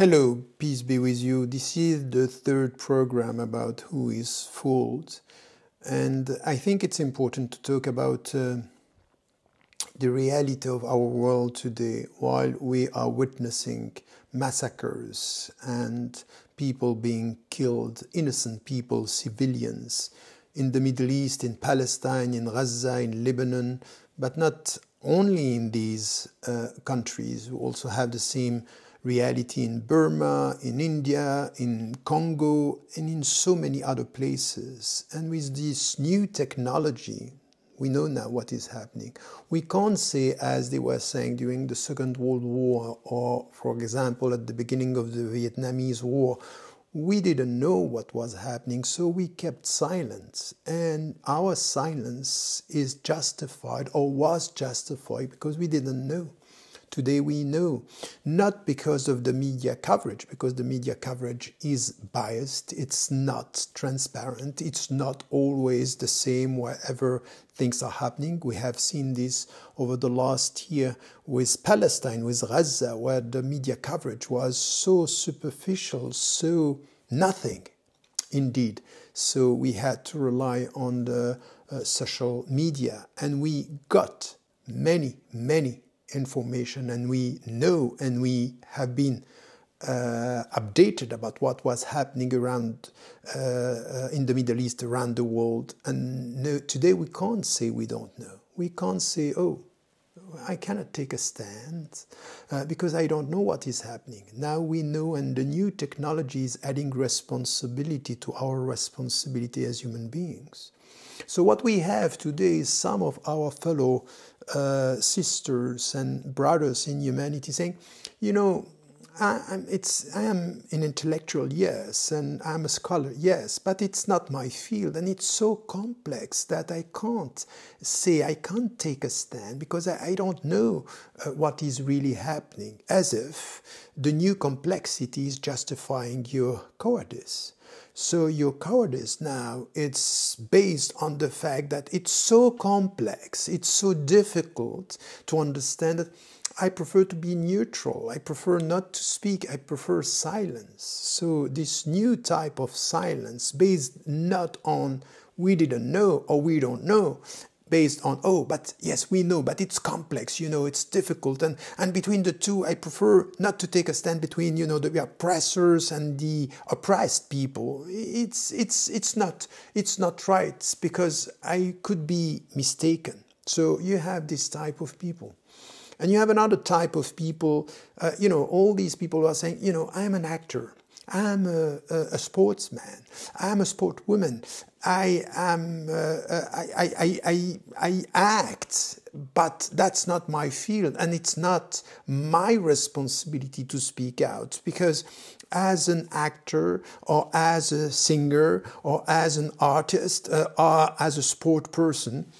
Hello, peace be with you. This is the third program about who is fooled. And I think it's important to talk about uh, the reality of our world today while we are witnessing massacres and people being killed, innocent people, civilians, in the Middle East, in Palestine, in Gaza, in Lebanon, but not only in these uh, countries. We also have the same reality in Burma, in India, in Congo, and in so many other places. And with this new technology, we know now what is happening. We can't say, as they were saying during the Second World War, or for example, at the beginning of the Vietnamese War, we didn't know what was happening, so we kept silent. And our silence is justified or was justified because we didn't know. Today we know, not because of the media coverage, because the media coverage is biased, it's not transparent, it's not always the same wherever things are happening. We have seen this over the last year with Palestine, with Gaza, where the media coverage was so superficial, so nothing indeed. So we had to rely on the uh, social media, and we got many, many information and we know and we have been uh, updated about what was happening around uh, uh, in the Middle East, around the world. And no, today we can't say we don't know. We can't say, oh, I cannot take a stand uh, because I don't know what is happening. Now we know, and the new technology is adding responsibility to our responsibility as human beings. So, what we have today is some of our fellow uh, sisters and brothers in humanity saying, you know, I, am it's, I am an intellectual, yes, and I'm a scholar, yes, but it's not my field, and it's so complex that I can't say, I can't take a stand because I, I don't know uh, what is really happening, as if the new complexity is justifying your cowardice. So your cowardice now, it's based on the fact that it's so complex, it's so difficult to understand that I prefer to be neutral. I prefer not to speak. I prefer silence. So this new type of silence based not on we didn't know or we don't know, based on oh but yes we know but it's complex you know it's difficult. And and between the two i prefer not to take a stand between you know the oppressors and the oppressed people. It's it's it's not it's not right because i could be mistaken. So you have this type of people. And you have another type of people uh, you know all these people are saying you know i'm an actor I'm a, a, a sportsman. I'm a sportwoman. I am. Uh, uh I, I, I, I act, but that's not my field, and it's not my responsibility to speak out because, as an actor, or as a singer, or as an artist, uh, or as a sport person,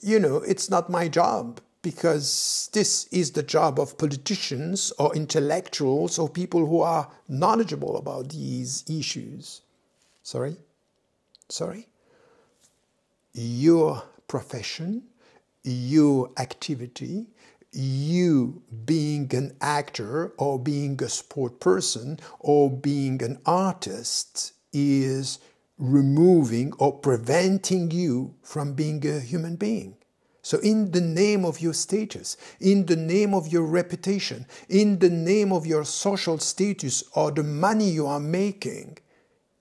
you know, it's not my job because this is the job of politicians or intellectuals or people who are knowledgeable about these issues. Sorry? Sorry? Your profession, your activity, you being an actor or being a sport person or being an artist is removing or preventing you from being a human being. So, in the name of your status, in the name of your reputation, in the name of your social status or the money you are making,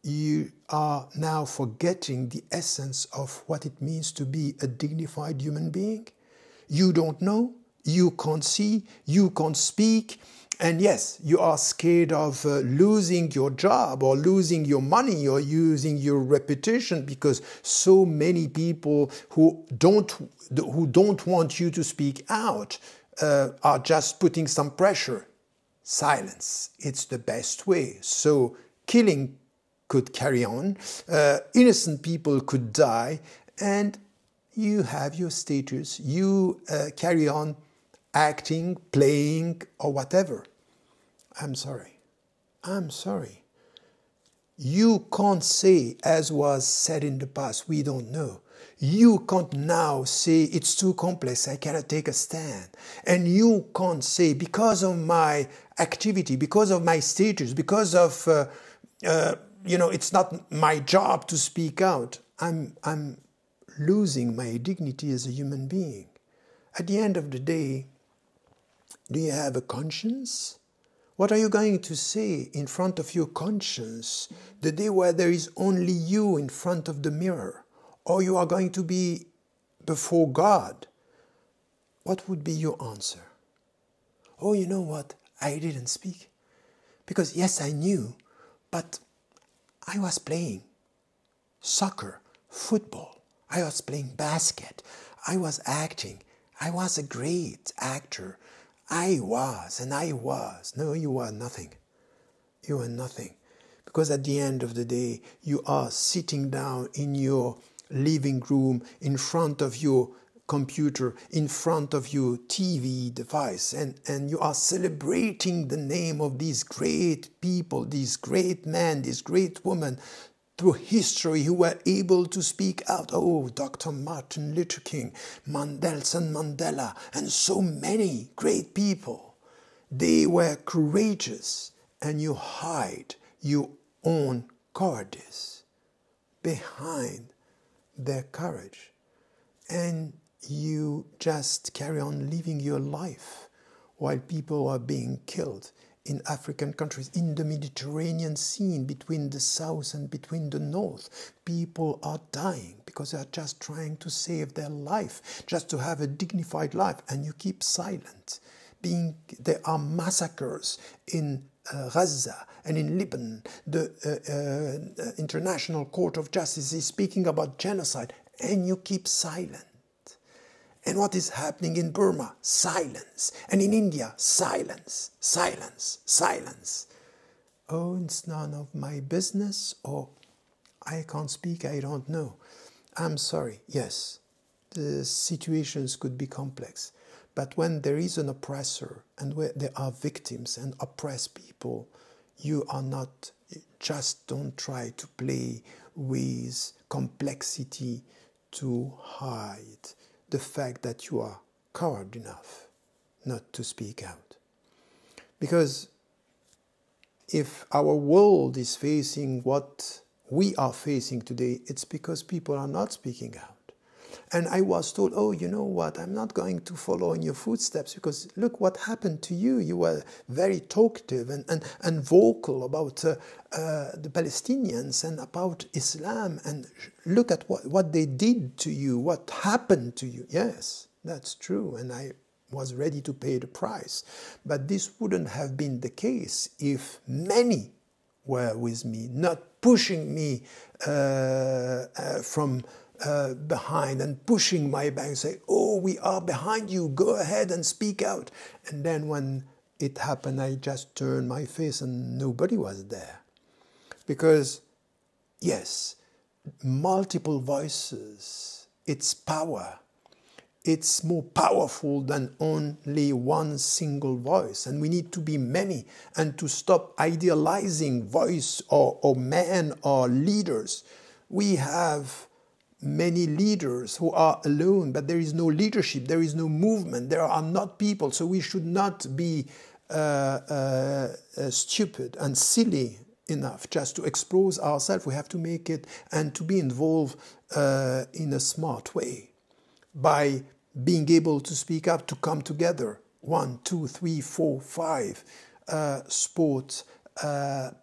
you are now forgetting the essence of what it means to be a dignified human being. You don't know, you can't see, you can't speak, and yes, you are scared of uh, losing your job or losing your money or using your reputation because so many people who don't who don't want you to speak out uh, are just putting some pressure. Silence. It's the best way. So killing could carry on, uh, innocent people could die, and you have your status. You uh, carry on acting, playing, or whatever. I'm sorry. I'm sorry. You can't say, as was said in the past, we don't know. You can't now say it's too complex, I cannot take a stand. And you can't say, because of my activity, because of my status, because of, uh, uh, you know, it's not my job to speak out, I'm, I'm losing my dignity as a human being. At the end of the day, do you have a conscience? What are you going to say in front of your conscience the day where there is only you in front of the mirror? Or you are going to be before God? What would be your answer? Oh, you know what? I didn't speak. Because, yes, I knew, but I was playing soccer, football. I was playing basket. I was acting. I was a great actor. I was, and I was. No, you are nothing. You are nothing. Because at the end of the day, you are sitting down in your living room in front of your computer, in front of your TV device, and, and you are celebrating the name of these great people, these great men, these great women through history who were able to speak out. Oh, Dr. Martin Luther King, Nelson Mandela, and so many great people. They were courageous, and you hide your own cowardice behind their courage. And you just carry on living your life while people are being killed in African countries, in the Mediterranean Sea, between the south and between the north. People are dying because they are just trying to save their life, just to have a dignified life, and you keep silent. Being, there are massacres in uh, Gaza and in Lebanon. The uh, uh, International Court of Justice is speaking about genocide, and you keep silent. And what is happening in Burma? Silence. And in India? Silence, silence, silence. Oh, it's none of my business, or I can't speak, I don't know. I'm sorry, yes, the situations could be complex. But when there is an oppressor and where there are victims and oppressed people, you are not, just don't try to play with complexity to hide the fact that you are coward enough not to speak out. Because if our world is facing what we are facing today, it's because people are not speaking out. And I was told, oh, you know what, I'm not going to follow in your footsteps because look what happened to you. You were very talkative and, and, and vocal about uh, uh, the Palestinians and about Islam. And look at what, what they did to you, what happened to you. Yes, that's true. And I was ready to pay the price. But this wouldn't have been the case if many were with me, not pushing me uh, uh from uh, behind and pushing my back and say, Oh, we are behind you, go ahead and speak out. And then when it happened, I just turned my face and nobody was there. Because, yes, multiple voices, it's power. It's more powerful than only one single voice. And we need to be many and to stop idealizing voice or, or men or leaders. We have many leaders who are alone, but there is no leadership, there is no movement, there are not people. So we should not be uh, uh, uh, stupid and silly enough just to expose ourselves. We have to make it and to be involved uh, in a smart way by being able to speak up, to come together. One, two, three, four, five uh, sports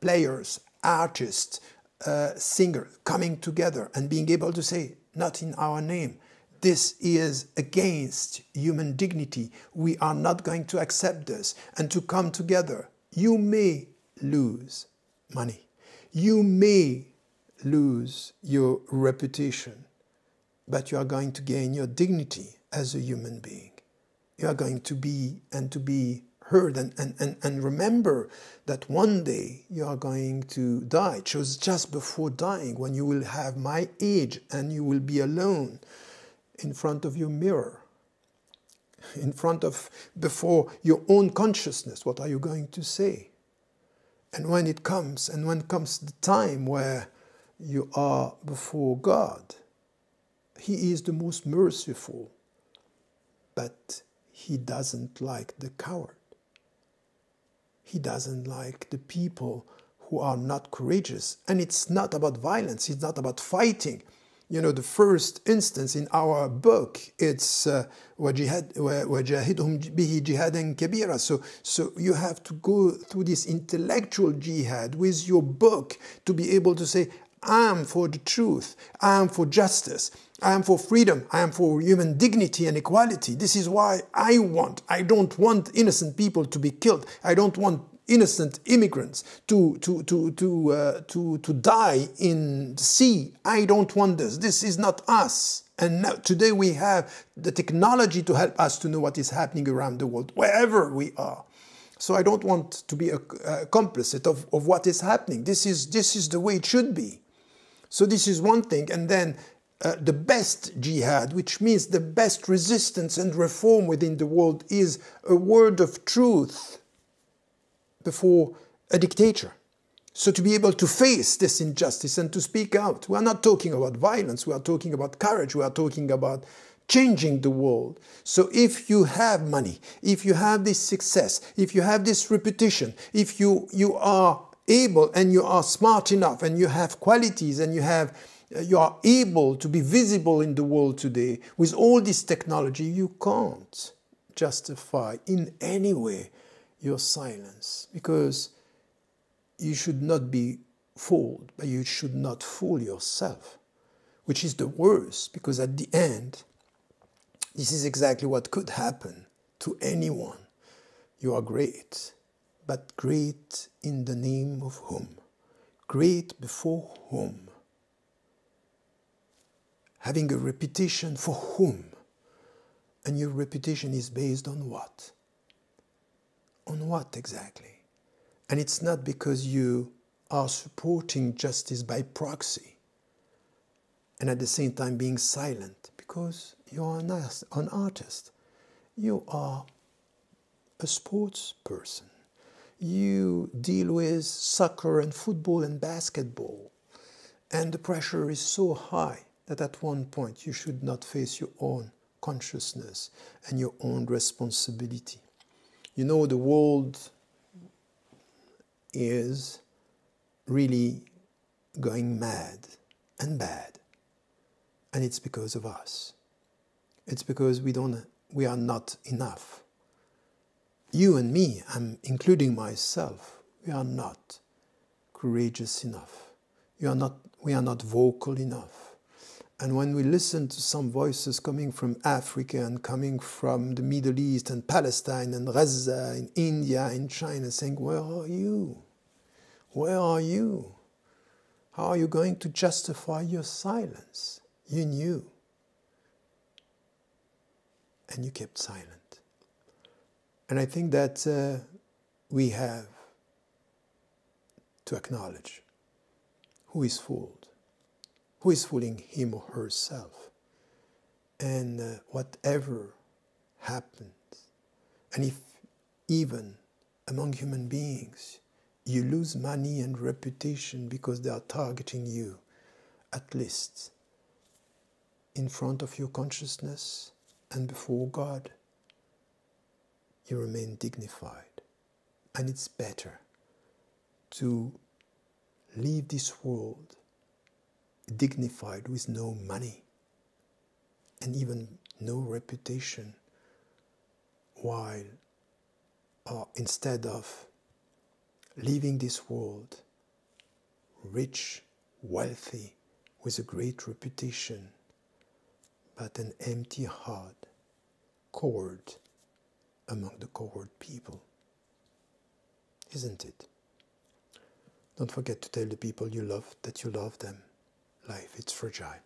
players, artists, uh, singer coming together and being able to say, not in our name, this is against human dignity. We are not going to accept this. And to come together, you may lose money. You may lose your reputation, but you are going to gain your dignity as a human being. You are going to be and to be heard and, and, and, and remember that one day you are going to die. It just before dying when you will have my age and you will be alone in front of your mirror, in front of, before your own consciousness. What are you going to say? And when it comes, and when comes the time where you are before God, he is the most merciful, but he doesn't like the coward. He doesn't like the people who are not courageous. And it's not about violence, it's not about fighting. You know, the first instance in our book, it's وَجَاهِدْهُمْ بِهِ جِهَادًا كَبِيرًا. So, so you have to go through this intellectual jihad with your book to be able to say, I'm for the truth, I'm for justice, I am for freedom. I am for human dignity and equality. This is why I want. I don't want innocent people to be killed. I don't want innocent immigrants to, to, to, to, uh, to, to die in the sea. I don't want this. This is not us. And now, today we have the technology to help us to know what is happening around the world, wherever we are. So I don't want to be a, a complicit of, of what is happening. This is, this is the way it should be. So this is one thing. And then uh, the best jihad, which means the best resistance and reform within the world, is a word of truth before a dictator. So, to be able to face this injustice and to speak out, we are not talking about violence, we are talking about courage, we are talking about changing the world. So, if you have money, if you have this success, if you have this reputation, if you, you are able and you are smart enough and you have qualities and you have uh, you are able to be visible in the world today with all this technology, you can't justify in any way your silence because you should not be fooled, but you should not fool yourself, which is the worst because at the end, this is exactly what could happen to anyone. You are great, but great in the name of whom? Great before whom? having a reputation for whom? And your reputation is based on what? On what exactly? And it's not because you are supporting justice by proxy and at the same time being silent because you're an, an artist. You are a sports person. You deal with soccer and football and basketball, and the pressure is so high that at one point you should not face your own consciousness and your own responsibility. You know, the world is really going mad and bad. And it's because of us. It's because we don't we are not enough. You and me, I'm including myself, we are not courageous enough. Are not, we are not vocal enough. And when we listen to some voices coming from Africa and coming from the Middle East and Palestine and Gaza and India and China saying, Where are you? Where are you? How are you going to justify your silence? You knew. And you kept silent. And I think that uh, we have to acknowledge who is fooled who is fooling him or herself. And uh, whatever happens, and if even among human beings you lose money and reputation because they are targeting you, at least in front of your consciousness and before God, you remain dignified. And it's better to leave this world dignified with no money and even no reputation, while or instead of leaving this world rich, wealthy, with a great reputation, but an empty heart, coward among the coward people. Isn't it? Don't forget to tell the people you love that you love them. Life, it's fragile.